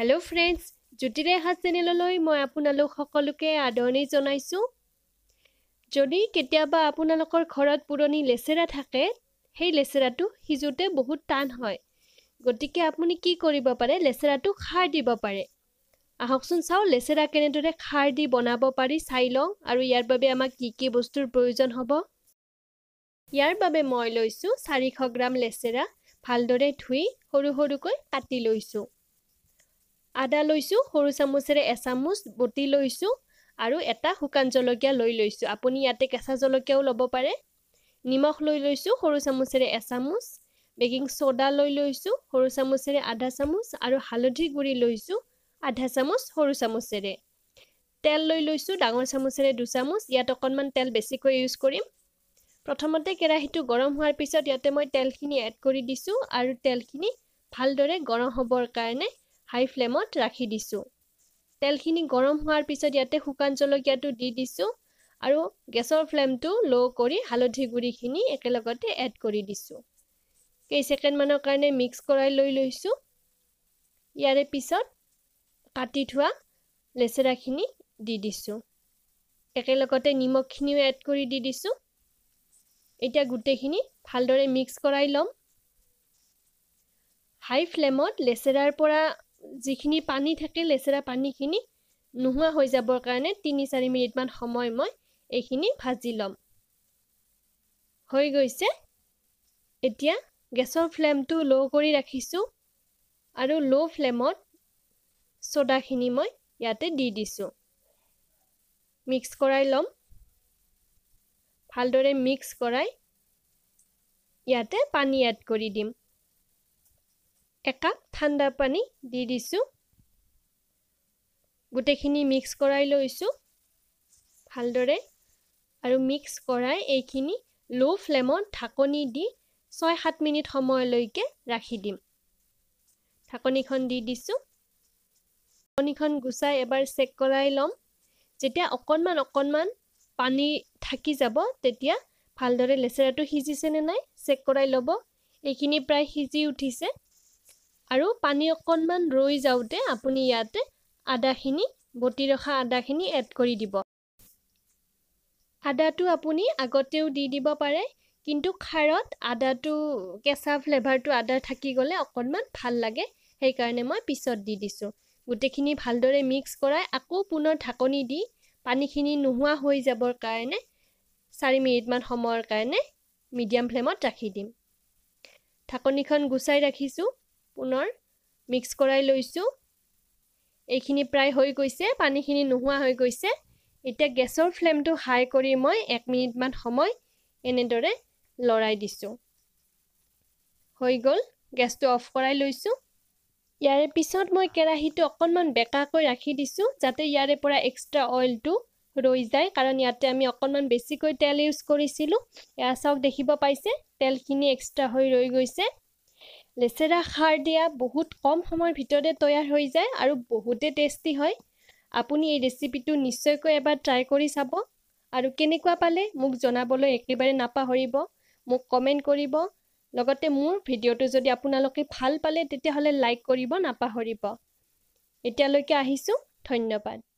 Hello friends জ্যোতিৰে হাত চেনেললৈ মই আপোনালোক সকলোকে আদৰণি জনাইছোঁ যদি কেতিয়াবা আপোনালোকৰ ঘৰত পুৰণি লেচেৰা থাকে সেই লেচেৰাটো সিজোতে বহুত টান হয় গতিকে আপুনি কি কৰিব পাৰে লেচেৰাটো খাৰ দিব পাৰে আহকচোন চাওঁ লেচেৰা কেনেদৰে খাৰ দি বনাব পাৰি চাই লওঁ আৰু ইয়াৰ বাবে আমাক কি কি বস্তুৰ প্ৰয়োজন হ'ব ইয়াৰ বাবে মই লৈছোঁ চাৰিশ গ্ৰাম লেচেৰা ভালদৰে ধুই সৰু সৰুকৈ কাটি লৈছোঁ আদা লৈছোঁ সৰু চামুচেৰে এচামুচ বটি লৈছোঁ আৰু এটা শুকান জলকীয়া লৈ লৈছোঁ। আপুনি ইয়াতে কেঁচা জলকীয়াও ল'ব পাৰে। নিমখ লৈ লৈছোঁ সৰু চামুচেৰে এচামুচ। বেকিং চ'দা লৈ লৈছোঁ সৰু চামুচেৰে আধা চামুচ আৰু হালধি গুড়ি লৈছোঁ আধা চামুচ সৰু চামুচেৰে। তেল লৈ লৈছোঁ ডাঙৰ চামুচেৰে দুচামুচ ইয়াত অকণমান তেল বেছিকৈ ইউজ কৰিম। প্ৰথমতে কেৰাহীটো গৰম হোৱাৰ পিছত ইয়াতে মই তেলখিনি এড কৰি দিছোঁ আৰু তেলখিনি ভালদৰে গৰম হ'বৰ কাৰণে হাই ফ্লেমত ৰাখি দিছোঁ। তেলখিনি গৰম হোৱাৰ পিছত ইয়াতে শুকান জলকীয়াটো দি দিছোঁ আৰু গেছৰ ফ্লেমটো ল' কৰি হালধি গুড়িখিনি একেলগতে এড কৰি দিছোঁ। কেই ছেকেণ্ডমানৰ কাৰণে মিক্স কৰাই লৈ লৈছোঁ। ইয়াৰে পিছত কাটি থোৱা লেচেৰাখিনি দি দিছোঁ। একেলগতে নিমখখিনিও এড কৰি দি দিছোঁ। এতিয়া গোটেইখিনি ভালদৰে মিক্স কৰাই ল'ম। হাই ফ্লেমত লেচেৰাৰ পৰা যিখিনি পানী থাকে লেচেৰা পানীখিনি নোহোৱা হৈ যাবৰ কাৰণে তিনি চাৰি মিনিটমান সময় মই এইখিনি ভাজি ল'ম। হৈ গৈছে। এতিয়া গেছৰ ফ্লেমটো ল' কৰি ৰাখিছোঁ আৰু ল' ফ্লেমত চ'দাখিনি মই ইয়াতে দি দিছোঁ। মিক্স কৰাই ল'ম। ভালদৰে মিক্স কৰাই ইয়াতে পানী এড কৰি দিম। একাপ ঠাণ্ডা পানী দি দিছোঁ। গোটেইখিনি মিক্স কৰাই লৈছোঁ ভালদৰে। আৰু মিক্স কৰাই এইখিনি ল' ফ্লেমত ঢাকনি দি ছয় সাত মিনিট সময়লৈকে ৰাখি দিম। ঢাকনিখন দি দিছোঁ। ঢাকনিখন গুচাই এবাৰ চেক কৰাই ল'ম। যেতিয়া অকণমান অকণমান পানী থাকি যাব তেতিয়া ভালদৰে লেচেৰাটো সিজিছেনে নাই চেক কৰাই ল'ব। এইখিনি প্ৰায় সিজি উঠিছে। আৰু পানী অকণমান ৰৈ যাওঁতে আপুনি ইয়াতে আদাখিনি বটি ৰখা আদাখিনি এড কৰি দিব। আদাটো আপুনি আগতেও দি দিব পাৰে কিন্তু খাৰত আদাটো কেঁচা ফ্লেভাৰটো আদাৰ থাকি গ'লে অকণমান ভাল লাগে সেইকাৰণে মই পিছত দি দিছোঁ। গোটেইখিনি ভালদৰে মিক্স কৰাই আকৌ পুনৰ ঢাকনি দি পানীখিনি নোহোৱা হৈ যাবৰ কাৰণে চাৰি মিনিটমান সময়ৰ কাৰণে মিডিয়াম ফ্লেমত ৰাখি দিম। ঢাকনিখন গুচাই ৰাখিছোঁ। পুনৰ মিক্স কৰাই লৈছোঁ। এইখিনি প্ৰায় হৈ গৈছে পানীখিনি নোহোৱা হৈ গৈছে। এতিয়া গেছৰ ফ্লেমটো হাই কৰি মই এক মিনিটমান সময় এনেদৰে লৰাই দিছোঁ। হৈ গ'ল গেছটো অফ কৰাই লৈছোঁ। ইয়াৰে পিছত মই কেৰাহীটো অকণমান বেকাকৈ ৰাখি দিছোঁ যাতে ইয়াৰে পৰা এক্সট্ৰা অইলটো ৰৈ যায়। কাৰণ ইয়াতে আমি অকণমান বেছিকৈ তেল ইউজ কৰিছিলোঁ। এয়া চাওক দেখিব পাইছে? তেলখিনি এক্সট্ৰা হৈ ৰৈ গৈছে। লেচেৰা খাৰ দিয়া বহুত কম সময়ৰ ভিতৰতে তৈয়াৰ হৈ যায় আৰু বহুতে টেষ্টি হয়। আপুনি এই ৰেচিপিটো নিশ্চয়কৈ এবাৰ ট্ৰাই কৰি চাব। আৰু কেনেকুৱা পালে মোক জনাবলৈ একেবাৰে নাপাহৰিব। মোক কমেণ্ট কৰিব। লগতে মোৰ ভিডিঅ'টো যদি আপোনালোকে ভাল পালে তেতিয়াহ'লে লাইক কৰিব নাপাহৰিব। এতিয়ালৈকে আহিছোঁ। ধন্যবাদ।